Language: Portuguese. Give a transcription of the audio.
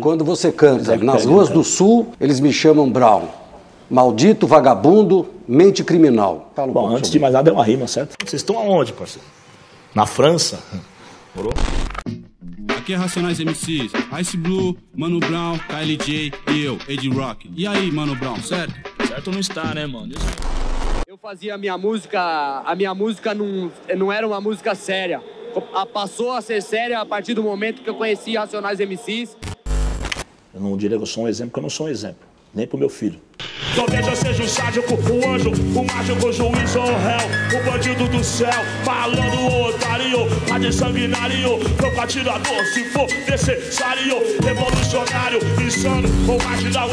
Quando você canta nas ruas do sul, eles me chamam Brown. Maldito, vagabundo, mente criminal. Fala um Bom, antes de mais nada é uma rima, certo? Vocês estão aonde, parceiro? Na França? Morou? Aqui é Racionais MCs, Ice Blue, Mano Brown, KLJ e eu, Ed Rock. E aí, Mano Brown, certo? Certo não está, né, mano? Eu fazia a minha música, a minha música não, não era uma música séria. Passou a ser séria a partir do momento que eu conheci Racionais MCs. Eu não diria que eu sou um exemplo, porque eu não sou um exemplo. Nem pro meu filho. Talvez eu seja o sádico, o anjo, o mágico, o juiz ou o réu, o bandido do céu, malandro ou otário, a sanguinário, meu atirador, se for necessário, revolucionário, insano ou marginal.